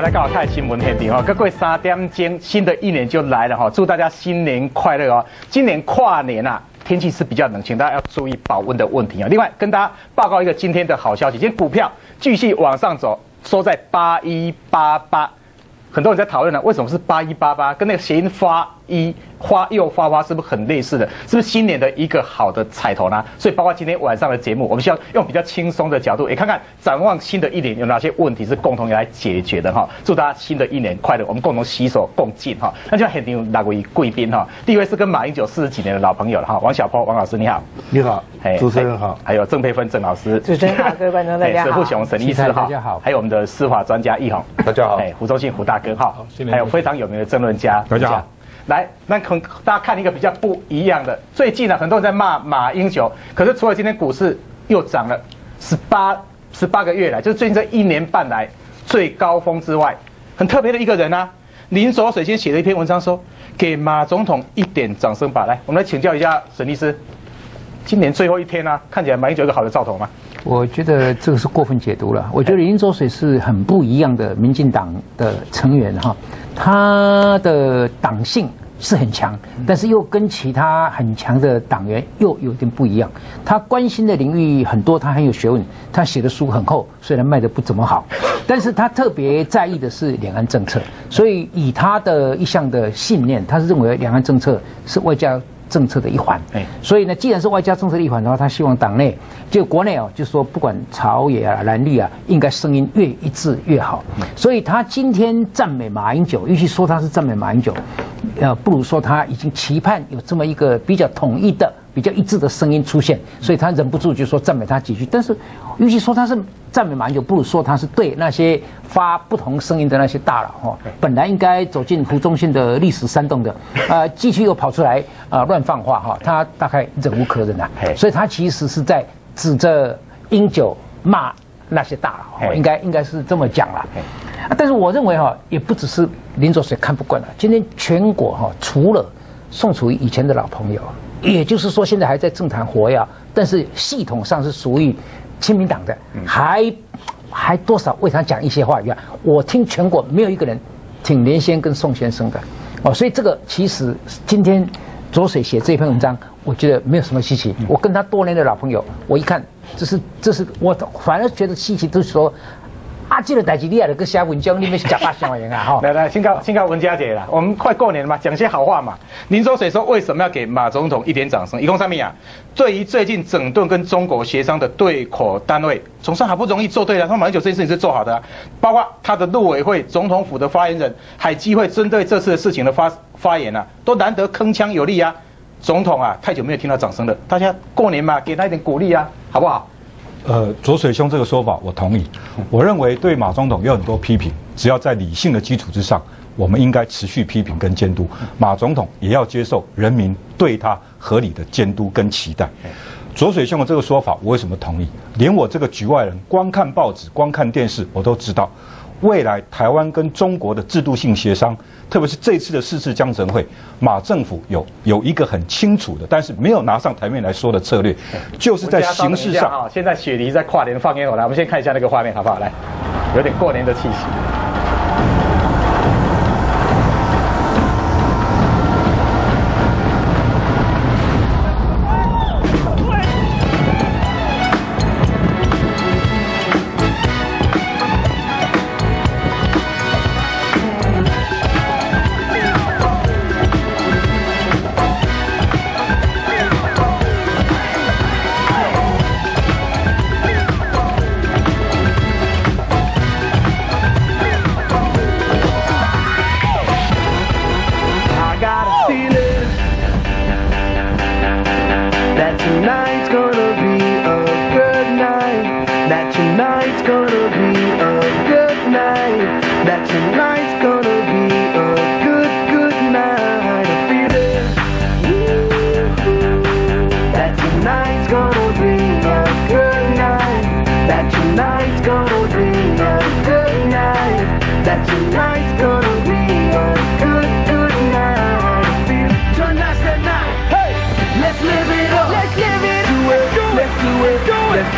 欢迎来到看新闻天地哈，各位三点钟，新的一年就来了哈，祝大家新年快乐哦！今年跨年啊，天气是比较冷，清大家要注意保温的问题啊。另外，跟大家报告一个今天的好消息，今天股票继续往上走，收在八一八八，很多人在讨论呢，为什么是八一八八？跟那个谐音发一。花又花花是不是很类似的？是不是新年的一个好的彩头呢？所以包括今天晚上的节目，我们需要用比较轻松的角度，也看看展望新的一年有哪些问题是共同要来解决的哈。祝大家新的一年快乐，我们共同携手共进哈。那就很有那位贵宾哈，第一位是跟马英九四十几年的老朋友了哈，王小波王老师你好，你好，主持人好，还有郑佩芬郑老师，主持人好，各位观众大家好，沈富雄沈医师大家好，还有我们的司法专家易宏，大家好，哎胡忠信胡大哥哈，还有非常有名的政论家，大家好。来，那可大家看一个比较不一样的。最近呢，很多人在骂马英九，可是除了今天股市又涨了十八十八个月来，就是最近这一年半来最高峰之外，很特别的一个人啊。林卓水先写了一篇文章，说给马总统一点掌声吧。来，我们来请教一下沈律师，今年最后一天啊，看起来马英九有个好的兆头吗？我觉得这个是过分解读了。我觉得林卓水是很不一样的民进党的成员哈，他的党性。是很强，但是又跟其他很强的党员又有点不一样。他关心的领域很多，他很有学问，他写的书很厚，虽然卖的不怎么好，但是他特别在意的是两岸政策。所以以他的一项的信念，他是认为两岸政策是外交。政策的一环，哎，所以呢，既然是外交政策的一环的话，他希望党内就国内哦，就是说不管朝野啊、蓝绿啊，应该声音越一致越好。所以他今天赞美马英九，与其说他是赞美马英九，呃，不如说他已经期盼有这么一个比较统一的。比较一致的声音出现，所以他忍不住就说赞美他几句。但是，与其说他是赞美马英九，不如说他是对那些发不同声音的那些大佬哈，本来应该走进胡中心的历史山洞的，啊，继续又跑出来啊乱放话哈，他大概忍无可忍了。所以他其实是在指着英九骂那些大佬，应该应该是这么讲了。但是我认为哈，也不只是林卓水看不惯了，今天全国哈，除了宋楚瑜以前的老朋友。也就是说，现在还在政坛活跃，但是系统上是属于亲民党的，还还多少为他讲一些话。语啊。我听全国没有一个人挺连先跟宋先生的，哦，所以这个其实今天左水写这篇文章，我觉得没有什么稀奇。我跟他多年的老朋友，我一看，这是这是我反而觉得稀奇，就是说。啊，这个代志你也得跟写文章，你们是假大小人啊！哈，来来，先告先告文佳姐啦，我们快过年了嘛，讲些好话嘛。林周水说为什么要给马总统一点掌声？一共三名啊。对于最近整顿跟中国协商的对口单位，总算好不容易做对了。他马英九这件事情是做好的，包括他的陆委会、总统府的发言人，海基会针对这次的事情的发发言啊，都难得铿锵有力啊。总统啊，太久没有听到掌声了，大家过年嘛，给他一点鼓励啊，好不好？呃，左水兄这个说法我同意。我认为对马总统有很多批评，只要在理性的基础之上，我们应该持续批评跟监督。马总统也要接受人民对他合理的监督跟期待。左水兄的这个说法，我为什么同意？连我这个局外人，光看报纸、光看电视，我都知道。未来台湾跟中国的制度性协商，特别是这次的四次江城会，马政府有有一个很清楚的，但是没有拿上台面来说的策略，就是在形式上。现在雪梨在跨年放烟火，来，我们先看一下那个画面，好不好？来，有点过年的气息。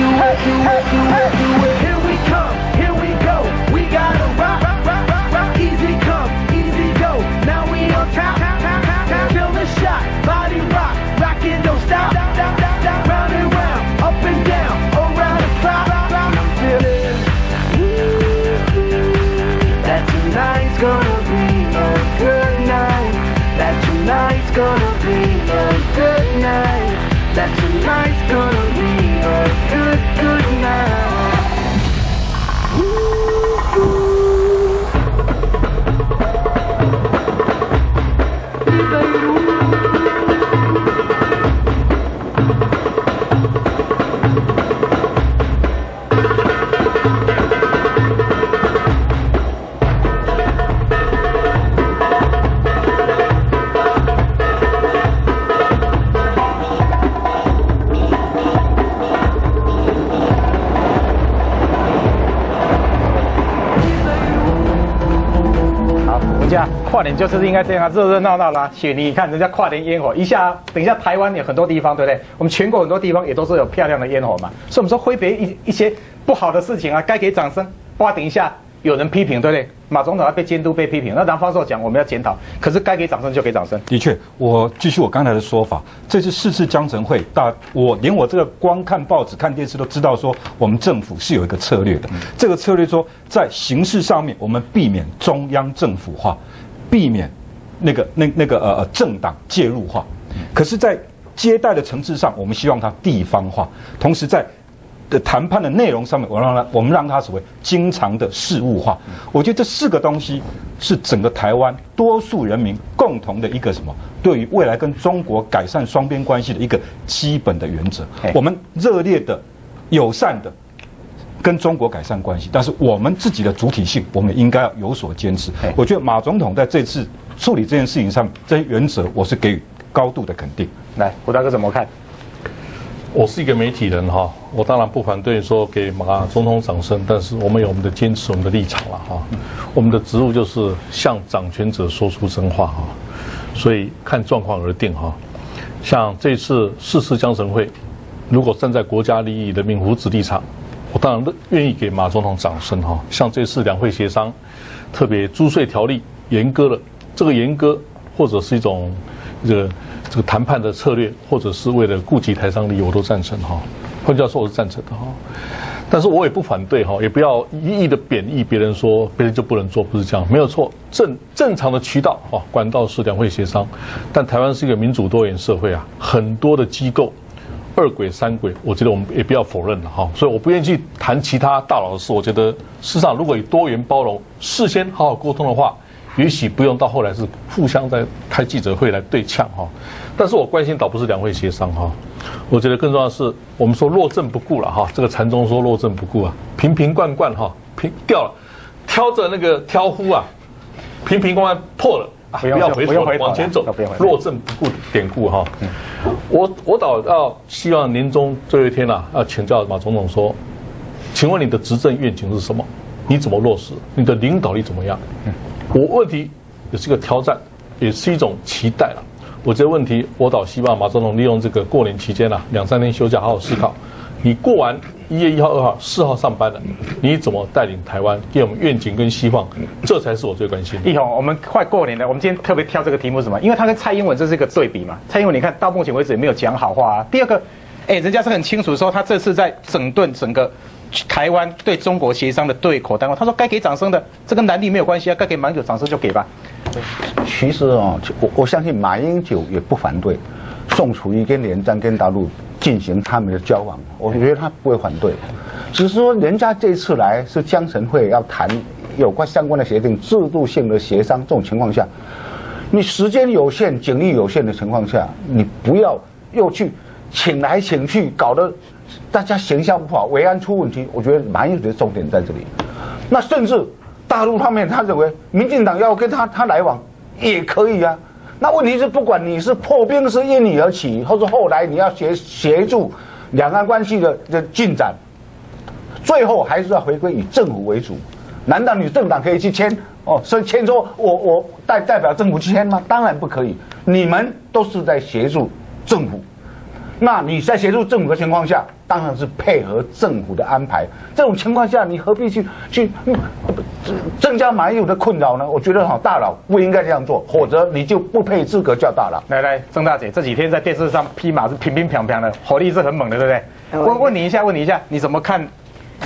do it, do it, do it, do it. Here we come, here we go. We gotta rock, rock, rock, rock. Easy come, easy go. Now we on top, top, top, top, the shot, body rock, rockin' don't stop, stop, stop, stop. Round and round, up and down, around the clock. That tonight's gonna be a good night. That tonight's gonna be a good night. That tonight's gonna good, good night. 年就是应该这样啊，热热闹闹啦。雪梨，你看人家跨年烟火，一下，等一下台湾有很多地方，对不对？我们全国很多地方也都是有漂亮的烟火嘛。所以我们说挥别一一些不好的事情啊，该给掌声。哇，等一下有人批评，对不对？马总统要被监督、被批评，那南方授讲我们要检讨，可是该给掌声就给掌声。的确，我继续我刚才的说法，这次四次江城会，大我连我这个光看报纸、看电视都知道说，我们政府是有一个策略的。这个策略说，在形式上面，我们避免中央政府化，避免那个那那个呃呃政党介入化。可是，在接待的层次上，我们希望它地方化，同时在的谈判的内容上面，我让它我们让它所谓经常的事务化。我觉得这四个东西是整个台湾多数人民共同的一个什么？对于未来跟中国改善双边关系的一个基本的原则。我们热烈的、友善的。跟中国改善关系，但是我们自己的主体性，我们应该要有所坚持。我觉得马总统在这次处理这件事情上，这些原则我是给予高度的肯定。来，胡大哥怎么看？我是一个媒体人哈，我当然不反对说给马总统掌声，但是我们有我们的坚持，我们的立场了哈。我们的职务就是向掌权者说出真话哈，所以看状况而定哈。像这次四次江城会，如果站在国家利益、人民福祉立场，我当然愿意给马总统掌声哈。像这次两会协商，特别租税条例严格了，这个严格或者是一种这个这个谈判的策略，或者是为了顾及台商利益，我都赞成哈。换句话说，我是赞成的哈。但是我也不反对哈，也不要一意的贬义别人说别人就不能做，不是这样，没有错。正正常的渠道哈，管道是两会协商，但台湾是一个民主多元社会啊，很多的机构。二轨、三轨，我觉得我们也不要否认了哈，所以我不愿意去谈其他大佬的事。我觉得事实上，如果以多元包容，事先好好沟通的话，也许不用到后来是互相在开记者会来对呛哈。但是我关心倒不是两会协商哈，我觉得更重要的是，我们说落正不顾了哈，这个禅宗说落正不顾啊，瓶瓶罐罐哈，瓶掉了，挑着那个挑呼啊，瓶瓶罐罐破了。啊不要回头往前走不用回，头落正不顾典故哈。我我倒要希望年终最后一天啊，要请教马总统说，请问你的执政愿景是什么？你怎么落实？你的领导力怎么样？我问题也是个挑战，也是一种期待了。我这个问题，我倒希望马总统利用这个过年期间啊，两三天休假好好思考。你过完一月一号、二号、四号上班了，你怎么带领台湾，给我们愿景跟希望？这才是我最关心的。一红，我们快过年了，我们今天特别挑这个题目是什么？因为他跟蔡英文这是一个对比嘛。蔡英文你看到目前为止也没有讲好话啊。第二个，哎，人家是很清楚说他这次在整顿整个台湾对中国协商的对口单位，他说该给掌声的，这跟蓝绿没有关系啊，该给马英九掌声就给吧。其实哦，我我相信马英九也不反对宋楚瑜跟连战跟大陆进行他们的交往，我觉得他不会反对。只是说人家这次来是江城会要谈有关相关的协定、制度性的协商，这种情况下，你时间有限、警力有限的情况下，你不要又去请来请去，搞得大家形象不好，维安出问题。我觉得马英九的重点在这里。那甚至大陆方面，他认为民进党要跟他他来往也可以啊。那问题是，不管你是破冰是因你而起，或者后来你要协协助两岸关系的的进展，最后还是要回归以政府为主。难道你政党可以去签？哦，所以签说我我代代表政府去签吗？当然不可以。你们都是在协助政府。那你在协助政府的情况下，当然是配合政府的安排。这种情况下，你何必去去嗯增加马英九的困扰呢？我觉得哈，大佬不应该这样做，否则你就不配资格叫大佬。来来，郑大姐这几天在电视上匹马是乒乒乓乓的，火力是很猛的，对不对？问问你一下，问你一下，你怎么看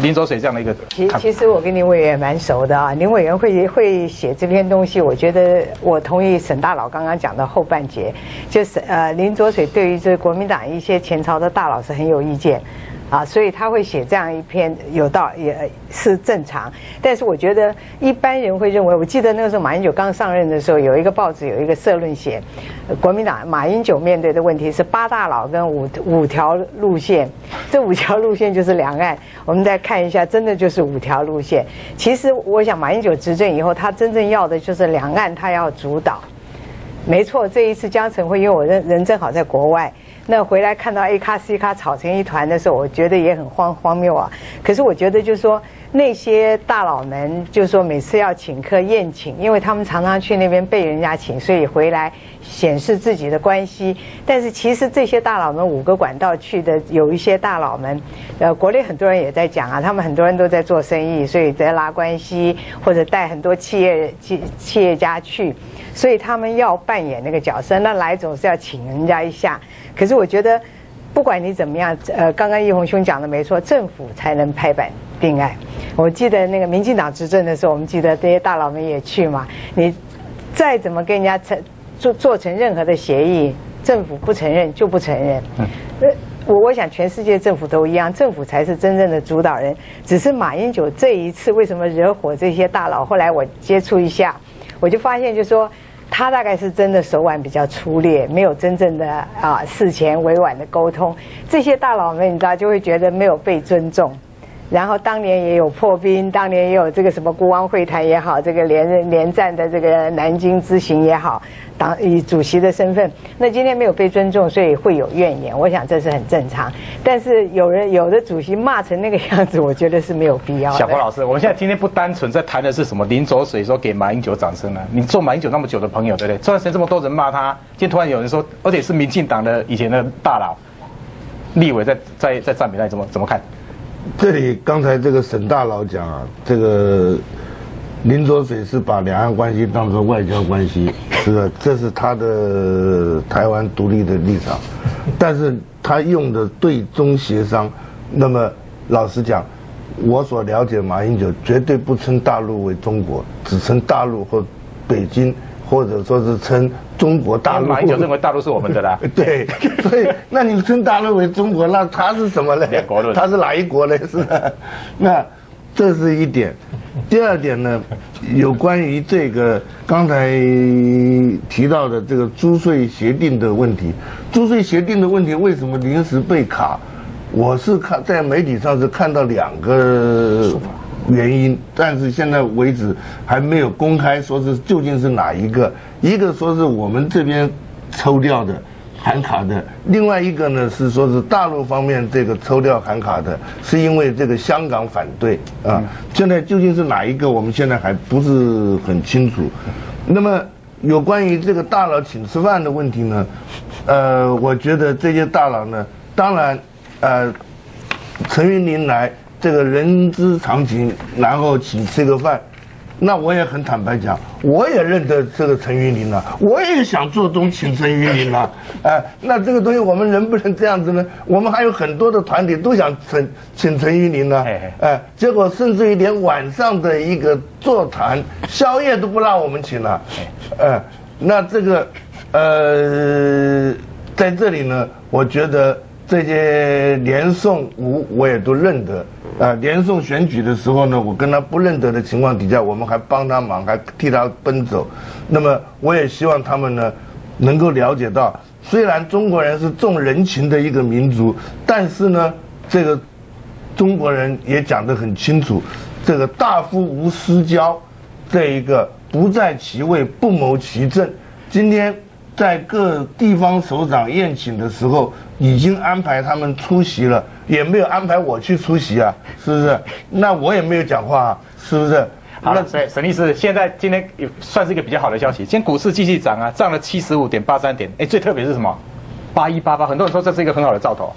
林卓水这样的一个其？其实我跟林委员蛮熟的啊，林委员会会写这篇东西，我觉得我同意沈大佬刚刚讲的后半节，就是呃林卓水对于这国民党一些前朝的大佬是很有意见。啊，所以他会写这样一篇有道也是正常，但是我觉得一般人会认为，我记得那个时候马英九刚上任的时候，有一个报纸有一个社论写，国民党马英九面对的问题是八大佬跟五五条路线，这五条路线就是两岸，我们再看一下，真的就是五条路线。其实我想马英九执政以后，他真正要的就是两岸他要主导。没错，这一次江晨会，因为我人人正好在国外，那回来看到 A 咖 C 咖吵成一团的时候，我觉得也很荒荒谬啊。可是我觉得就是说那些大佬们，就说每次要请客宴请，因为他们常常去那边被人家请，所以回来显示自己的关系。但是其实这些大佬们五个管道去的，有一些大佬们，呃，国内很多人也在讲啊，他们很多人都在做生意，所以在拉关系或者带很多企业企企业家去。所以他们要扮演那个角色，那来总是要请人家一下。可是我觉得，不管你怎么样，呃，刚刚易红兄讲的没错，政府才能拍板定案。我记得那个民进党执政的时候，我们记得这些大佬们也去嘛。你再怎么跟人家成做做成任何的协议，政府不承认就不承认。呃我我想全世界政府都一样，政府才是真正的主导人。只是马英九这一次为什么惹火这些大佬？后来我接触一下，我就发现，就说他大概是真的手腕比较粗劣，没有真正的啊事前委婉的沟通。这些大佬们，你知道就会觉得没有被尊重。然后当年也有破冰，当年也有这个什么孤汪会谈也好，这个连连战的这个南京之行也好，党以主席的身份，那今天没有被尊重，所以会有怨言。我想这是很正常。但是有人有的主席骂成那个样子，我觉得是没有必要。小郭老师，我们现在今天不单纯在谈的是什么林卓水说给马英九掌声啊，你做马英九那么久的朋友，对不对？这段时间这么多人骂他，今天突然有人说，而且是民进党的以前的大佬，立委在在在赞美他，你怎么怎么看？这里刚才这个沈大佬讲啊，这个林卓水是把两岸关系当作外交关系，是吧？这是他的台湾独立的立场，但是他用的对中协商，那么老实讲，我所了解马英九绝对不称大陆为中国，只称大陆或北京，或者说是称中国大陆。马英九认为大陆是我们的啦。对，所以那你称大陆为中国，那他是什么呢？两国论他是哪一国呢？是吧？那这是一点。第二点呢，有关于这个刚才提到的这个租税协定的问题，租税协定的问题为什么临时被卡？我是看在媒体上是看到两个原因，但是现在为止还没有公开说是究竟是哪一个。一个说是我们这边抽掉的含卡的，另外一个呢是说是大陆方面这个抽掉含卡的，是因为这个香港反对啊。现在究竟是哪一个，我们现在还不是很清楚。那么有关于这个大佬请吃饭的问题呢，呃，我觉得这些大佬呢，当然，呃，陈云林来，这个人之常情，然后请吃个饭，那我也很坦白讲，我也认得这个陈云林了，我也想做东请陈云林了，哎、那这个东西我们能不能这样子呢？我们还有很多的团体都想请请陈云林呢，哎、结果甚至于连晚上的一个座谈、宵夜都不让我们请了，哎、那这个，呃，在这里呢，我觉得这些连宋吴我也都认得。啊，连宋选举的时候呢，我跟他不认得的情况底下，我们还帮他忙，还替他奔走。那么，我也希望他们呢，能够了解到，虽然中国人是重人情的一个民族，但是呢，这个中国人也讲得很清楚，这个大夫无私交，这一个不在其位不谋其政。今天在各地方首长宴请的时候，已经安排他们出席了，也没有安排我去出席啊，是不是？那我也没有讲话、啊，是不是？好了，沈沈律师，现在今天也算是一个比较好的消息，今天股市继续涨啊，涨了七十五点八三点。哎，最特别是什么？八一八八，很多人说这是一个很好的兆头。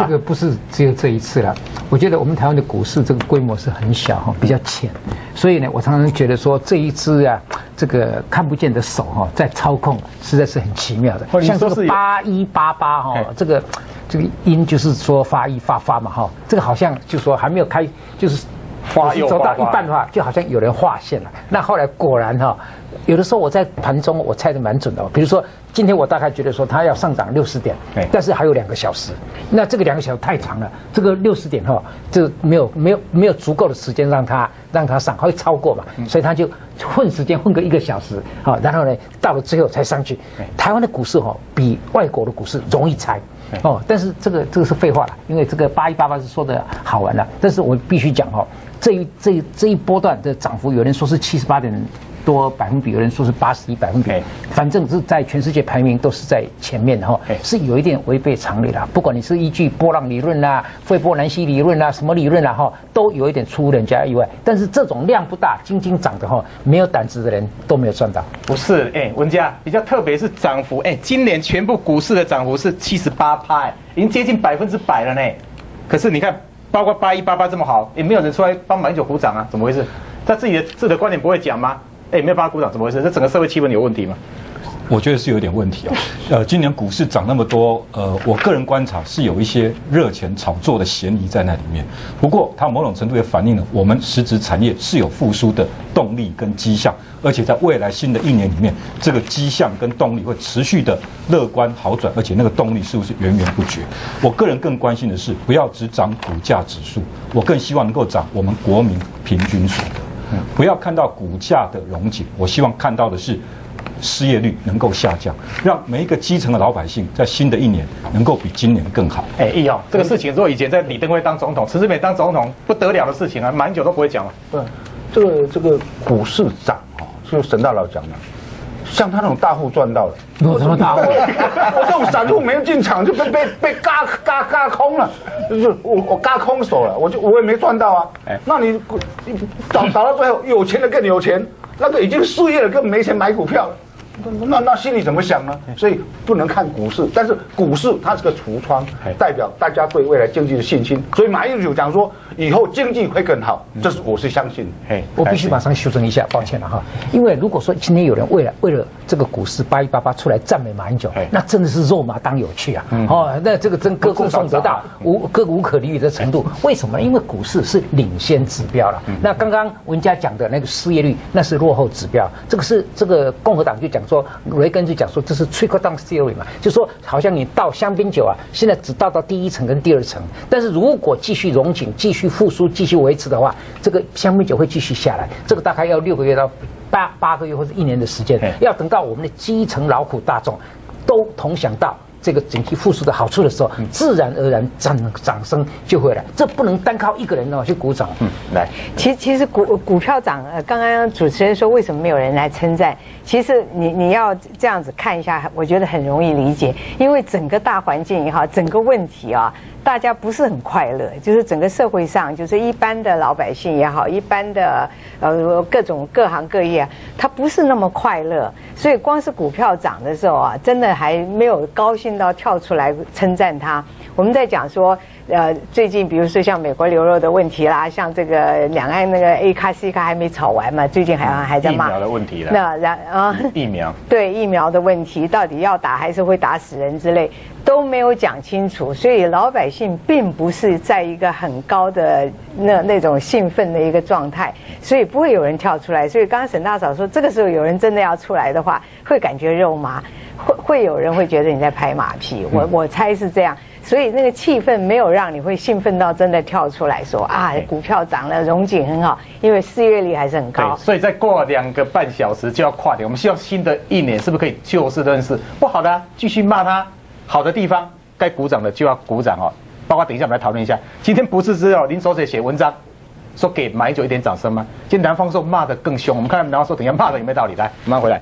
这个不是只有这一次了，我觉得我们台湾的股市这个规模是很小哈，比较浅，所以呢，我常常觉得说这一只啊，这个看不见的手哈，在操控，实在是很奇妙的。像这个八一八八哈嘿，这个这个音就是说发一发发嘛哈，这个好像就说还没有开，就是走到一半的话，就好像有人划线了。那后来果然哈，有的时候我在盘中我猜的蛮准的哦，比如说今天我大概觉得说它要上涨六十点哎，但是还有两个小时，那这个两个小时太长了，这个六十点哈，这没有没有没有足够的时间让它让它上，会超过嘛，所以它就混时间混个一个小时，好，然后呢到了最后才上去。台湾的股市哈比外国的股市容易猜。哦，但是这个这个是废话了，因为这个八一八八是说的好玩了，但是我必须讲哦，这一这一这一波段的涨幅，有人说是七十八点多百分比，有人说是八十一百分比哎，反正是在全世界排名都是在前面的哈哎，是有一点违背常理啦。不管你是依据波浪理论啦、费波南西理论啦、什么理论啦哈，都有一点出乎人家意外。但是这种量不大、斤斤涨的哈，没有胆子的人都没有赚到。不是，哎、文佳比较特别是涨幅，哎、今年全部股市的涨幅是七十八趴，哎，已经接近百分之百了呢。可是你看，包括八一八八这么好，也没有人出来帮马英九鼓掌啊，怎么回事？他自己的自己的观点不会讲吗？哎、没有办法鼓掌，怎么回事？这整个社会气氛有问题吗？我觉得是有点问题啊。呃，今年股市涨那么多，呃，我个人观察是有一些热钱炒作的嫌疑在那里面。不过，它某种程度也反映了我们实质产业是有复苏的动力跟迹象，而且在未来新的一年里面，这个迹象跟动力会持续的乐观好转，而且那个动力是不是源源不绝？我个人更关心的是，不要只涨股价指数，我更希望能够涨我们国民平均所得。不要看到股价的溶解，我希望看到的是失业率能够下降，让每一个基层的老百姓在新的一年能够比今年更好。哎、易勇，这个事情如果以前在李登辉当总统，陈世美当总统，不得了的事情啊，蛮久都不会讲了。对，这个这个股市涨啊，就沈大佬讲的，像他那种大户赚到了，我什么大户？我这种散户没有进场就被被被嘎嘎嘎空了，就是我我嘎空手了，我就我也没赚到啊。哎那你你搞搞到最后，有钱的更有钱，那个已经失业了更没钱买股票了。那那那心里怎么想呢？所以不能看股市，但是股市它是个橱窗哎，代表大家对未来经济的信心。所以马英九讲说以后经济会更好，这是我是相信的。嘿我必须马上修正一下，抱歉了哈。因为如果说今天有人为了为了这个股市八一八八出来赞美马英九哎，那真的是肉麻当有趣啊！哦，那这个真歌功颂德大，无各无可理喻的程度。为什么呢？因为股市是领先指标了。那刚刚文家讲的那个失业率，那是落后指标。这个是这个共和党就讲说，雷根就讲说这是 trickle down theory 嘛，就说好像你倒香槟酒啊，现在只倒到第一层跟第二层，但是如果继续融景、继续复苏、继续维持的话，这个香槟酒会继续下来。这个大概要六个月到八八个月或者一年的时间，要等到我们的基层劳苦大众都同享到。这个整体复苏的好处的时候，自然而然掌掌声就会来。这不能单靠一个人哦去鼓掌。嗯，来，其其实股股票涨，呃，刚刚主持人说为什么没有人来称赞？其实你你要这样子看一下，我觉得很容易理解，因为整个大环境也好，整个问题啊，大家不是很快乐，就是整个社会上，就是一般的老百姓也好，一般的呃各种各行各业，他不是那么快乐，所以光是股票涨的时候啊，真的还没有高兴到跳出来称赞他。我们在讲说，呃，最近比如说像美国牛肉的问题啦，像这个两岸那个 A 卡 C 卡还没吵完嘛，最近好像还在骂疫苗的问题了那然啊，疫苗。对疫苗的问题，到底要打还是会打死人之类，都没有讲清楚，所以老百姓并不是在一个很高的那那种兴奋的一个状态，所以不会有人跳出来。所以刚刚沈大嫂说，这个时候有人真的要出来的话，会感觉肉麻，会会有人会觉得你在拍马屁。我我猜是这样。所以那个气氛没有让你会兴奋到真的跳出来说啊，股票涨了，融景很好，因为失业率还是很高对，。所以再过两个半小时就要跨年，我们希望新的一年是不是可以就事论事，不好的啊继续骂他，好的地方该鼓掌的就要鼓掌哦。包括等一下我们来讨论一下，今天不是只有林守水写文章说给马英九一点掌声吗？今天南方说骂得更凶，我们看南方说等一下骂的有没有道理？来，我们回来。